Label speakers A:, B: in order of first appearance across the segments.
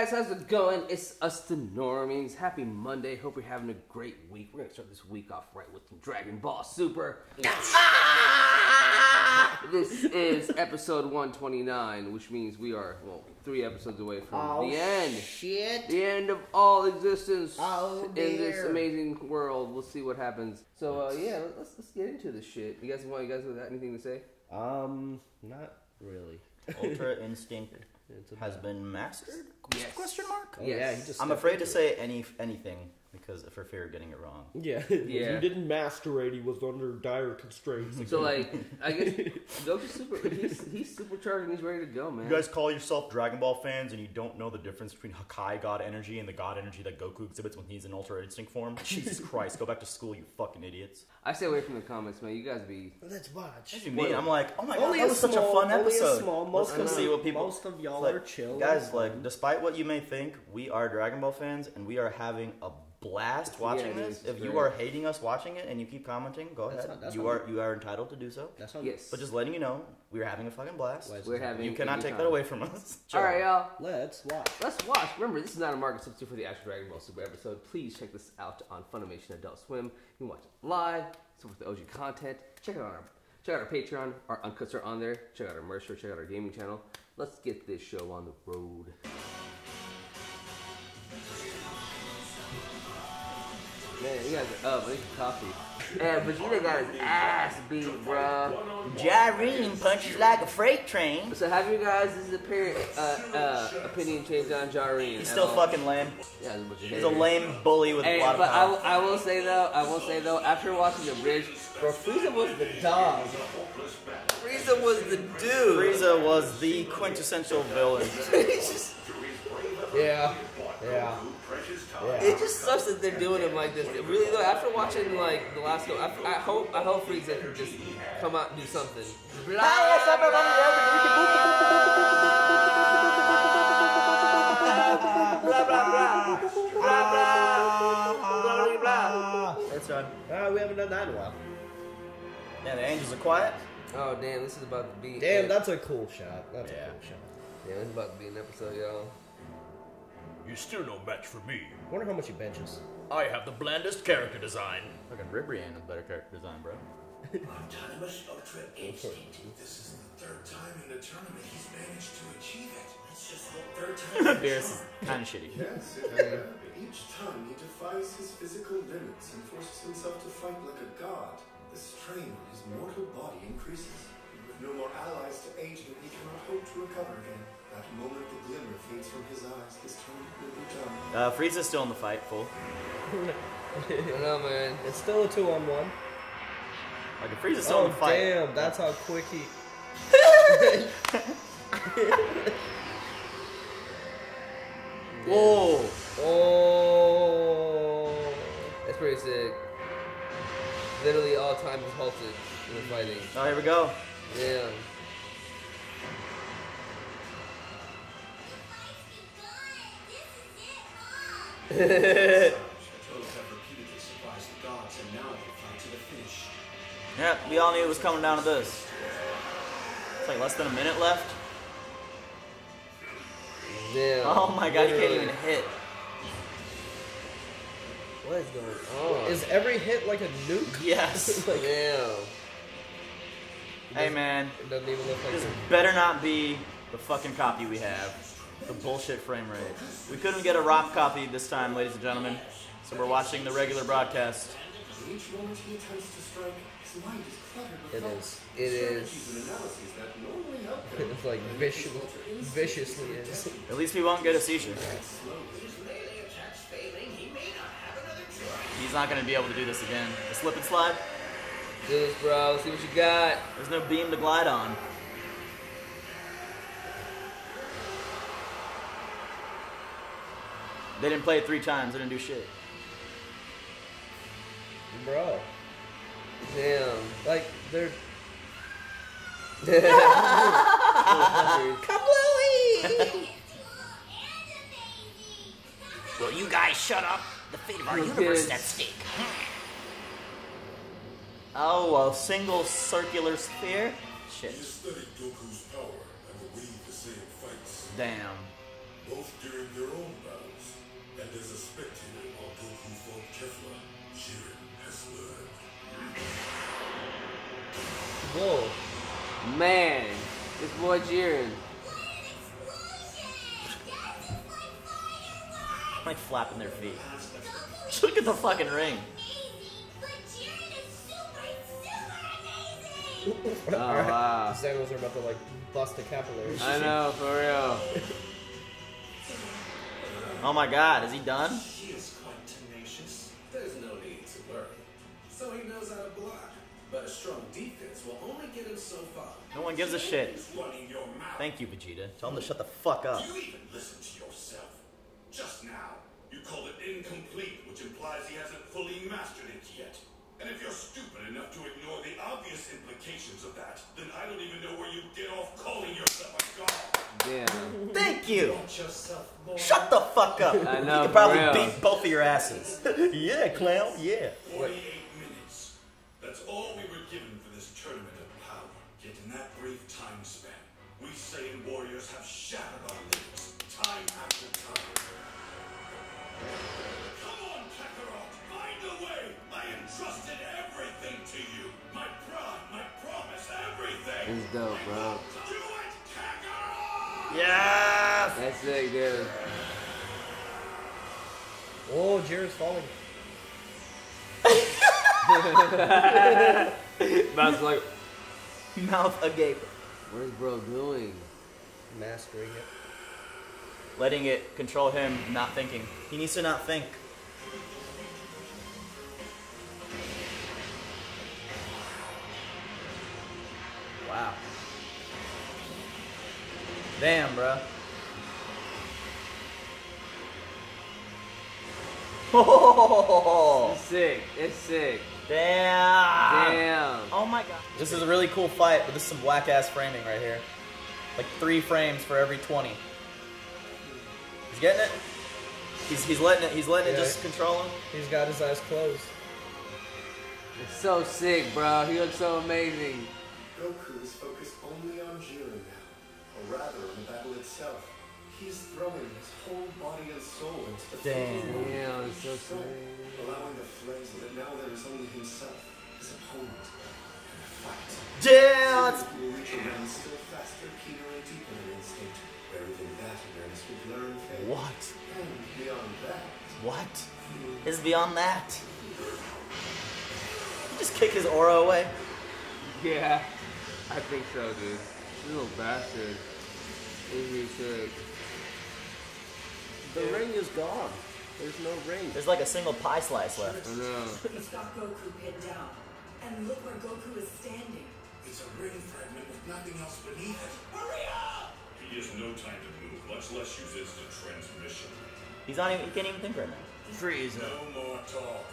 A: guys, how's it going? It's us, the Normies. Happy Monday. Hope you're having a great week. We're gonna start this week off right with some Dragon Ball Super. this is episode 129, which means we are well three episodes away from
B: Oh,
A: the end.
B: shit.
A: The end of all existence
B: Oh,
A: in this amazing world. We'll see what happens. So uh, yeah, let's let's get into this shit. You guys want? You guys got anything to say?
B: Um, not really.
C: Ultra Instinct
B: It's
C: has been mastered?
A: Yes.
C: Question mark?
B: Oh,
A: Yes.
B: yeah, he just
C: I'm afraid to
B: into
C: say any anything because for fear of getting it wrong.
A: Yeah.
B: Yeah, he didn't master it. He was under dire constraints.
A: So like, I guess Goku's super. He's he's supercharged and he's ready to go, man.
C: You guys call yourself Dragon Ball fans and you don't know the difference between Hakai God energy and the God energy that Goku exhibits when he's in Ultra Instinct form? Jesus Christ, go back to school, you fucking idiots.
A: I stay away from the comments, man. You guys be.
B: Let's watch.
C: What do you mean? I'm like, oh my god,
B: Only
C: that
B: a
C: was such a
B: small-
C: fun
B: only a
C: episode.
B: small-
C: Let's
B: most
A: of-
C: see what people.
B: most of y'all
C: like,
B: are chill
C: Guys, like, despite what you may think, we are Dragon Ball fans and we are having a blast watching
A: Yeah,
C: this. If you are hating us watching it and you keep commenting, go
B: That's
C: ahead.
B: not-
C: you
B: not-
C: are you are entitled to do so.
B: That's not.
A: Yes.
C: But just letting you know, we're having a fucking blast.
A: We're having.
C: You cannot take
A: time.
C: that away from us.
A: All right, y'all.
B: Let's watch.
A: Let's watch. Remember, this is not a market substitute for the actual Dragon Ball Super episode. Please check this out on Funimation Adult Swim. You can watch it live, support the OG content. Check it out on our check out our Patreon. Our uncuts are on there. Check out our merch store. Check out our gaming channel. Let's get this show on the road. You guys are up. I coffee. Man, Vegeta got his ass beat, bruh.
C: Jiren punches like a freight train.
A: So have you guys' this is apparent, uh, uh, opinion changed on Jiren?
C: He's still fucking lame.
A: Yeah, he's a bunch of
C: He's a lame bully with
A: Hey,
C: a lot
A: but
C: of
A: I,
C: power.
A: will- I will say though, I will say though, after watching the bridge, bro, Frieza was the dog. Frieza was the dude.
C: Frieza was the quintessential villain.
A: Just-
B: Yeah. Yeah.
A: it just sucks that they're doing him like this. It really though, after watching like the last one, I, I hope I hope Frieza can just come out and do something. Blah, blah, blah, blah, blah, blah, blah, blah.
C: That's right.
B: Ah, we haven't done that in a while.
C: Yeah, the angels are quiet.
A: Oh damn, this is about to be.
B: Damn, that's a cool shot. That's
C: Yeah.
B: a cool shot.
A: Yeah, this is about to be an episode, y'all.
D: You're still no match for me.
B: I wonder how much he benches.
D: I have the blandest character design.
C: Fucking Ribrianne is better character design, bro.
E: Autonomous Ultra Instinct. This is the third time in the tournament he's managed to achieve it. Let's just hope third time.
C: Beerus is kind of shitty.
E: Yes, it. Each time he defies his physical limits and forces himself to fight like a god. The strain on his mortal body increases. With no more allies to aid him, he cannot hope to recover again. That moment the glimmer fades from his eyes, his tournament will be done.
C: Uh, Frieza's still in the fight, full.
A: I don't man.
B: It's still a two on one.
C: Like, if Frieza's still in
B: Oh
C: the fight.
B: damn, that's how quick he.
C: Whoa!
B: Oh.
A: That's pretty sick. Literally all time is halted in the fighting.
C: Oh, here we go.
A: Damn.
C: Yeah, we all knew it was coming down to this. It's like less than a minute left.
A: Damn.
C: Oh my god, he can't even hit.
A: What is going on?
B: Is every hit like a nuke?
C: Yes.
B: like,
A: Damn.
C: hey man,
B: it doesn't even look like.
C: this better not be the fucking copy we have. The bullshit frame rate. We couldn't get a rock copy this time, ladies and gentlemen. So we're watching the regular broadcast.
E: Each moment he attempts to strike, his mind is cluttered with
B: It is.
A: It is.
E: strategies and analyses that normally help him.
B: It's like vicious, viciously is.
C: At least we won't get a seizure. He's not gonna be able to do this again. The slip and slide.
A: Do this, bro. See what you got.
C: There's no beam to glide on. They didn't play it three times. They didn't do shit.
B: Bro.
A: Damn.
B: Like, they're.
F: Will you guys shut up? The fate of our
A: Little
F: universe is at stake.
C: Oh, a single circular sphere? Shit.
E: Study Goku's power and the way the fights.
C: Damn.
E: both during their own battles and as a spectator while Goku fought Kefla, Jiren has learned.
B: Whoa.
A: Man, this boy Jiren.
C: Like flapping their feet. Look at the fucking ring.
A: Oh wow.
B: Sandals are about to like bust a capillary.
A: I know, for real.
C: Oh my god, is he done?
E: He is quite tenacious. There's no need to worry. So he knows how to block. But a strong defense will only get him so far.
C: No one gives a shit.
E: Running your mouth.
C: Thank you, Vegeta. Tell him to shut the fuck up.
E: Do you even listen to yourself? Just now, you called it incomplete, which implies he hasn't fully mastered it yet. And if you're stupid enough to ignore the obvious implications of that, then I don't even know where you get off calling yourself a god.
A: Damn.
C: Thank you.
E: Want yourself more
C: Shut the fuck up.
A: I know,
C: You could probably
A: real.
C: beat both of your asses. yeah, clown. Yeah.
E: 48 minutes. That's all we were given for this tournament of power. Yet in that brief time span, we Saiyan warriors have shattered our limits, time after time. Come on, Kakarot! Find a way! I entrusted everything to you! My pride, my promise, everything!
A: This is dope, bro.
E: Do it, Kakarot!
C: Yes.
A: That's sick, dude.
B: Oh, Jiren's falling.
A: Bounce like,
C: Mouth agape.
A: what is bro doing?
B: Mastering it.
C: Letting it control him, not thinking. He needs to not think. Wow. Damn, bro. Oh,
A: It's sick. It's sick.
C: damn.
A: Damn.
C: Oh my god. This is a really cool fight, but this is some whack ass framing right here. Like three frames for every 20. He's getting it. He's, he's letting it. He's letting it just control him.
B: He's got his eyes closed.
A: It's so sick, bro. He looks so amazing.
E: Goku is focused only on Jiren now, or rather on the battle itself. He's throwing his whole body and soul into the
C: Damn.
E: fight.
A: Damn, it's so
E: So,
A: sick.
E: allowing the flame so that now there is only himself, his opponent, and a fight.
C: Damn. That's,
E: Goku will reach around still faster, keener, and deeper than instinct, where even that awareness would learn fate.
C: what?
E: And beyond that,
C: What is beyond that? You just kick his aura away.
A: Yeah, I think so, dude. This little bastard. He's really sick.
B: The ring is gone. There's no ring.
C: There's like a single pie slice left.
A: I know.
G: He's got Goku pinned down. And look where Goku is standing.
E: it's a ring fragment with nothing else beneath it. Hurry up! He has no time to move, much less use instant transmission.
C: He's not even. He can't even think right now. Freeze.
E: No more talk.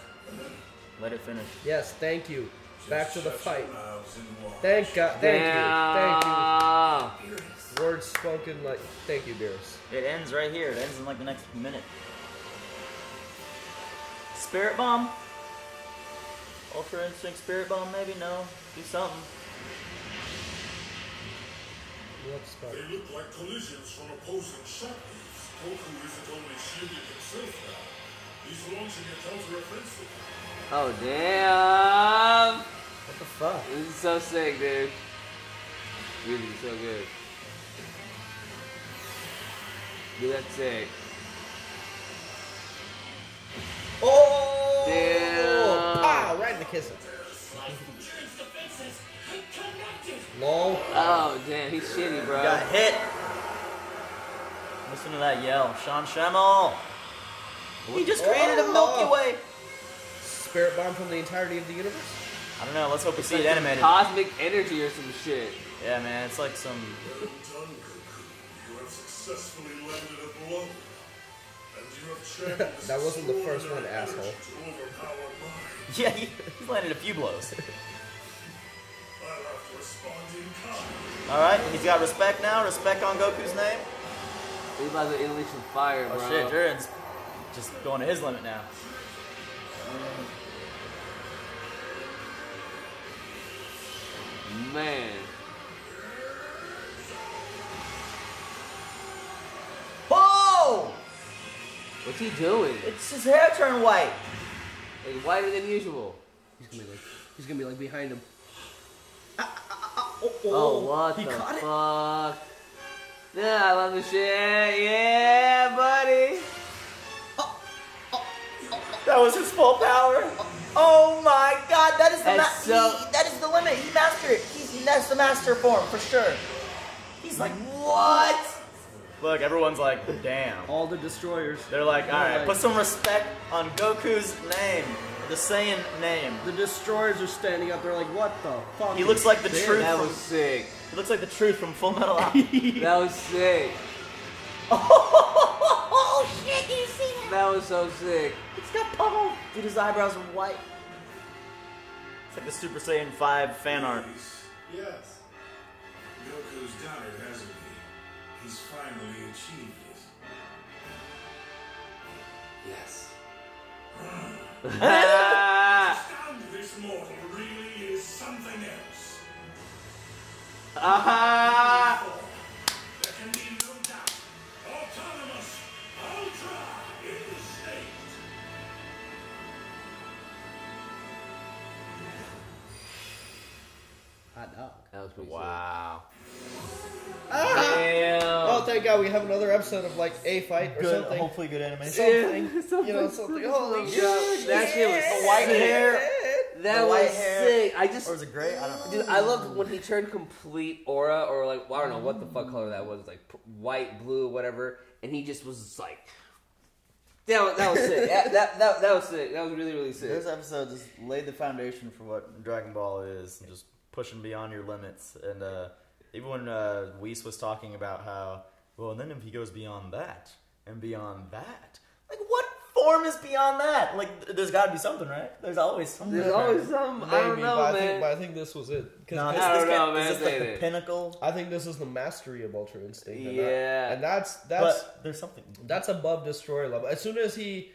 C: Let it finish.
B: Yes, thank you. Back to the fight.
E: your mouths and watch.
B: Thank God. Thank
A: Damn.
B: you. Thank you. Words spoken like thank you, Beerus.
C: It ends right here. It ends in like the next minute. Spirit bomb. Ultra instinct spirit bomb. Maybe no. Do something.
B: Let's.
E: They look like collisions from opposing shockwaves. Goku isn't only shielding himself now. He's launching a counter-offensive.
A: Oh, damn.
B: What the fuck?
A: This is so sick, dude. Really so good. Dude, that's sick.
B: Oh!
A: Damn.
B: Pow! Right in the kisser. Lol.
A: Oh, damn. He's shitty, bro.
C: Got hit. Listen to that yell, Sean Schemmel. He just oh. created a Milky
B: Oh.
C: Way.
B: Spirit bomb from the entirety of the universe?
C: I don't know. Let's hope we see
A: Like
C: it animated.
A: Cosmic energy or some shit.
C: Yeah, man. It's like some.
E: Well done, Goku. You have successfully landed a blow. And you have channeled
B: That wasn't the first one, asshole.
E: energy To overpower mine.
C: Yeah, he, he's landed a few blows.
E: I'll have to respond in kind.
C: All right, he's got respect now. Respect on Goku's name.
A: He's about to unleash some fire,
C: Oh
A: bro.
C: shit, Jiren's just going to his limit now.
A: Man. What's he doing?
C: It's his hair turned white.
A: Like whiter than usual.
H: He's gonna be like, he's gonna be like behind him. Uh, uh, uh, oh, oh.
A: oh, what
C: he
A: the
C: caught it.
A: fuck? Yeah, I love the shit. Yeah, buddy.
C: Oh, that was his full power. Oh my god, that is the
A: That's so-
C: he- that is the limit. He mastered it. He's that's the master form for sure. He's like, what? Look, everyone's like, damn.
H: All the destroyers.
C: They're like, all right,
H: Like-
C: put some respect on Goku's name, the Saiyan name.
H: The destroyers are standing up. They're like, what the fuck?
C: He looks like the
H: is
C: truth.
A: That
C: from-
A: was sick.
C: He looks like the truth from Full Metal Alchemist.
A: That was sick.
F: Oh shit, you see that?
A: That was so sick.
C: It's got pummel. Dude, his eyebrows are white. It's like the Super Saiyan 5 fan art.
E: Yes. Goku's done hasn't he? He's finally achieved it. Yes. Sound this mortal really is something else.
A: Ah!
E: There can be no doubt. Autonomous Ultra Instinct.
H: Hot dog.
A: That was pretty
C: Wow.
H: Ah!
A: Sick.
H: Oh,
A: Damn.
H: thank God we have another episode of like a fight or
C: Good,
H: something.
C: hopefully good animation.
H: Something.
A: Yeah, something,
H: you know, something. Holy
A: Yeah,
H: shit.
A: that shit was
C: The white
A: sick.
C: hair.
A: That
C: the
A: was sick. I just
C: Or is it gray? I don't know.
A: Dude, I loved when he turned complete aura, or like well, I don't know what the fuck color that was, like white, blue, whatever, and he just was like, that was, that was sick. that, that, that, that was sick. That was really really sick.
C: This episode just laid the foundation for what Dragon Ball is, and just pushing beyond your limits. And uh, even when uh, Whis was talking about how, well, and then if he goes beyond that and beyond that, like what form is beyond that? Like, there's got to be something, right? There's always something.
A: There's always some. I don't know,
B: but I
A: man.
B: think, but I think this was it. 'Cause
C: No,
B: this-
C: this,
A: I
C: this
A: don't know, man.
C: Is this like the
A: it.
C: pinnacle?
B: I think this is the mastery of Ultra Instinct. and that-
A: Yeah.
B: and that's that's
C: but there's something.
B: that's above destroyer level. As soon as he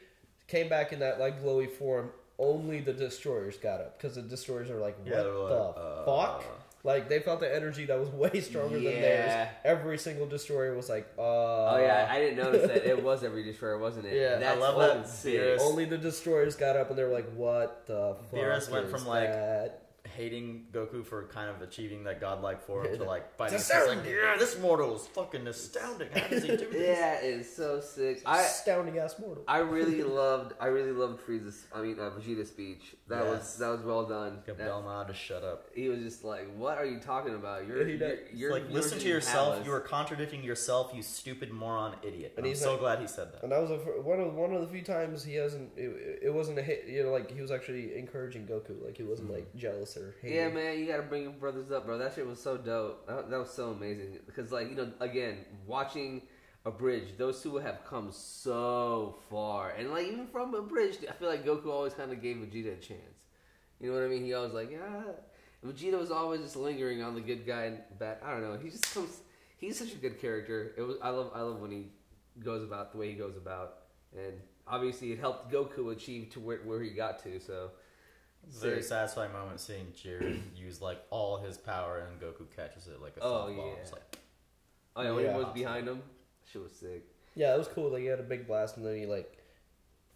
B: came back in that like glowy form, only the destroyers got up because the destroyers are like, what
C: Yeah, they're
B: the
C: like, uh,
B: fuck? Like they felt the energy that was way stronger than theirs. Every single destroyer was like, uh,
A: oh yeah, I didn't notice that. It was every destroyer, wasn't it?
B: Yeah. I
C: love that
A: sick.
B: Only the destroyers got up and they were like, what the fuck?
C: Beerus went
B: is
C: from, like,
B: that?
C: Hating Goku for kind of achieving that godlike form to like fighting.
B: It's
C: He's like, yeah, this mortal is fucking astounding. How does he do this?
A: Yeah, it's so sick. I
B: astounding ass mortal.
A: I really loved I really loved Frieza's I mean uh, Vegeta's speech. That was that was well done.
C: Get
A: That-
C: Bulma to shut up.
A: he was just like, "What are you talking about? You're
B: He
A: you're,
B: does.
C: It's
A: you're
C: like,
A: you're
C: listen to
A: in
C: yourself.
A: palace."
C: You are contradicting yourself, you stupid moron idiot.
B: And
C: And I'm
B: he's
C: so
B: like-
C: glad he said that.
B: And that was a, one of one of the few times he hasn't. It, it wasn't a hit. You know, like he was actually encouraging Goku. Like he wasn't like jealous or.
A: Yeah, man, you gotta bring your brothers up, bro. That shit was so dope. That, that was so amazing. Because, like, you know, again, watching Abridged, those two have come so far. And, like, even from Abridged, I feel like Goku always kind of gave Vegeta a chance. You know what I mean? He always, like, yeah. Vegeta was always just lingering on the good guy and bad. I don't know. He just comes. He's such a good character. It was. I love. I love when he goes about the way he goes about, and obviously it helped Goku achieve to where, where he got to. So
C: very
A: sick.
C: satisfying moment seeing Jiren use like all his power and Goku catches it like a
A: Oh,
C: softball.
A: yeah.
C: It's like,
A: Oh yeah, when
B: Yeah.
A: he was behind him, she was sick.
B: Yeah, it was cool. Like he had a big blast and then he like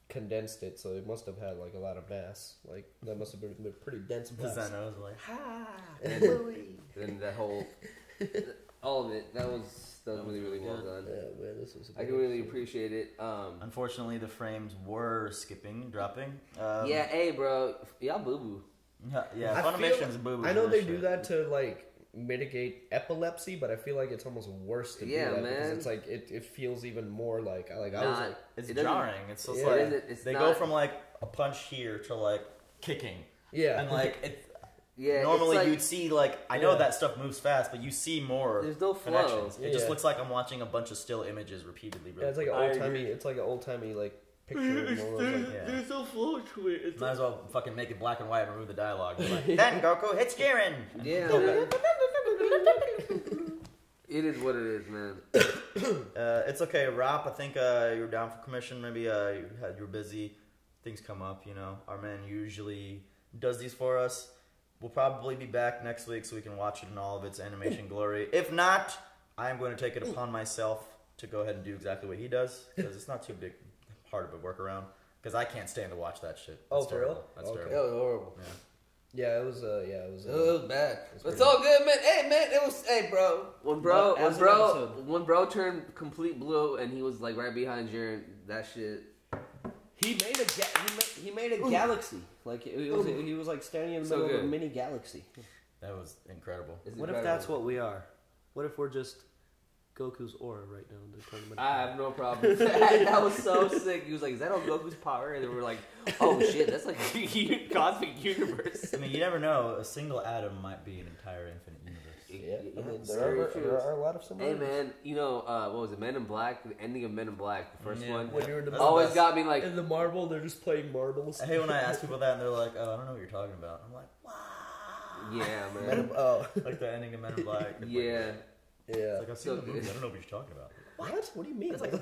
B: condensed it, so it must have had like a lot of mass. Like that must have been a pretty dense blast.
C: I was like, ha,
A: And
C: Louie.
A: then that whole, all of it, that was that was really really well done.
B: Yeah, man, this was. a
A: I
B: good
A: can really
B: episode.
A: appreciate it. Um,
C: Unfortunately, the frames were skipping, dropping. Um,
A: yeah, hey bro, y'all boo boo.
C: yeah, yeah.
B: I
C: Funimation's boo boo.
B: I know they do that to like mitigate epilepsy, but I feel like it's almost worse to
A: Yeah,
B: do that because
A: man.
B: it's like it, it feels even more like like I was like
C: It's
A: it
C: jarring. It's just
B: Yeah.
C: like
A: It isn't- it's
C: they
A: not-
C: go from like a punch here to like kicking,
B: yeah
C: and like it.
A: Yeah,
C: normally
A: like,
C: you'd see like I know
B: Yeah.
C: that stuff moves fast, but you see more.
A: There's no flow.
C: connections. It just looks like I'm watching a bunch of still images repeatedly. Really
B: yeah it's like an old timey it's like an old timey like picture. more of, like,
C: Yeah.
A: no flow to it. It's
C: Might as well fucking make it black and white and remove the dialogue. Be like, then Goku hits Jiren.
A: yeah,
C: Go
A: man.
C: back.
A: it is what it is, man.
C: Uh, it's okay, Rop. I think uh, you were down for commission. Maybe uh, you had you were busy. Things come up, you know. Our man usually does these for us. We'll probably be back next week so we can watch it in all of its animation glory. If not, I am going to take it upon myself to go ahead and do exactly what he does because it's not too big, hard of a workaround because I can't stand to watch that shit.
B: Oh,
C: That's
B: for real?
C: That's
B: Okay.
A: That
C: terrible.
A: was horrible.
C: Yeah.
B: Yeah, it was. Uh, yeah, it was.
A: It
B: Uh,
A: was bad.
B: It's
A: But it's
B: pretty
A: all good, man. Hey, man, it was. Hey, bro. When bro,
B: But
A: when bro,
B: episode-
A: when bro turned complete blue and he was like right behind Jiren, that shit.
B: he made a ga- he made, he made a galaxy. Like it was, he was like standing in the
A: So
B: middle of
A: good.
B: a mini galaxy.
C: That was incredible.
A: It's
B: What if
A: incredible.
B: that's what we are? What if we're just Goku's aura right now in the tournament?
A: I have no problem. with that. that was so sick. He was like, "Is that all Goku's power?" And they were like, "Oh shit, that's like cosmic universe."
C: I mean, you never know. A single atom might be an entire infinite universe.
B: yeah, I mean, there, are, there are a lot of
A: Hey
B: similarities.
A: man, you know uh, what was it? Men in Black. The ending of Men in Black, the first
C: Yeah.
A: one,
B: When you're in the
A: always
C: best.
A: got me like,
B: in the marble, they're just playing marbles.
C: I hate when I ask people that and they're like, "Oh, I don't know what you're talking about." I'm like, "Wow."
A: yeah,
B: Men
A: man,
B: in- oh,
C: Like the ending of Men in Black. It's like-
A: yeah.
C: It's
B: yeah.
C: like I've seen
A: So
C: the movie. I don't know what you're talking about.
B: What? What do you mean? Like,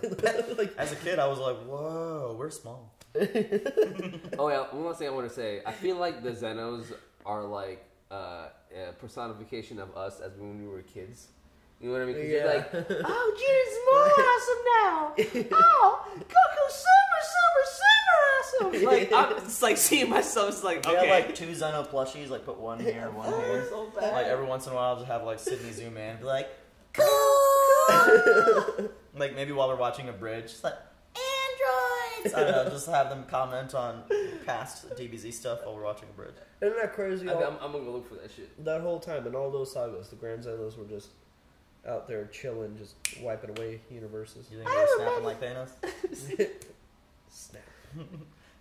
B: like,
C: As a kid, I was like, "Whoa, we're small."
A: Oh yeah, one more thing I want to say. I feel like the Zenos are like uh, a personification of us as when we were kids. You know what I mean? 'Cause you're like, oh, Jiren's more awesome now. Oh, Goku's super, super, super awesome. Like I'm just like seeing myself. It's like
C: We
A: okay.
C: had like two Zeno plushies, like put one here, one here.
A: so bad.
C: Like every once in a while, I'll just have like Sydney zoom in, and be like, like maybe while we're watching Abridged, just like androids. I don't know, just have them comment on past DBZ stuff while we're watching Abridged.
B: Isn't that crazy?
A: I,
B: All-
A: am I'm gonna go look for that shit.
B: that whole time and all those sagas, the Grand Zenos were just out there chilling, just wiping away universes.
C: You think they were snapping like Thanos?
B: Snap.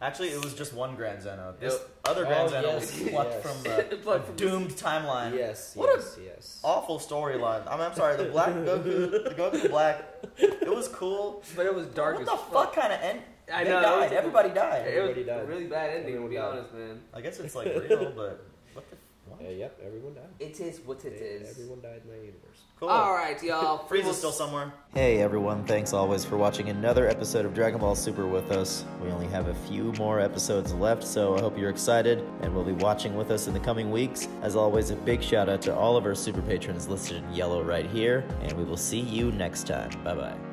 C: Actually, it was just one Grand Zeno. This
A: Yep.
C: other Grand
B: Oh,
C: Zeno
B: yes,
C: was plucked
B: yes.
C: from the
A: Plucked from
C: doomed timeline.
B: Yes,
C: What a-
B: yes, yes.
C: Awful storyline. I mean, I'm sorry. The Black Goku, the Goku Black, it was cool.
A: But it was dark
C: what
A: as
C: the fuck kind of end?
A: I
C: they
A: know, it
C: died.
A: was-
C: Everybody died.
A: It was
B: Everybody
A: a
B: died.
A: really bad ending, to be
B: died.
A: honest, man.
C: I guess it's like real, but what the what?
B: Yeah, yep, everyone died.
A: It is what it is.
B: Everyone died in that universe.
C: Cool.
A: All right, y'all.
C: Frieza's still somewhere. Hey everyone, thanks always for watching another episode of Dragon Ball Super with us. We only have a few more episodes left, so I hope you're excited and will be watching with us in the coming weeks. As always, a big shout out to all of our super patrons listed in yellow right here, and we will see you next time. Bye bye.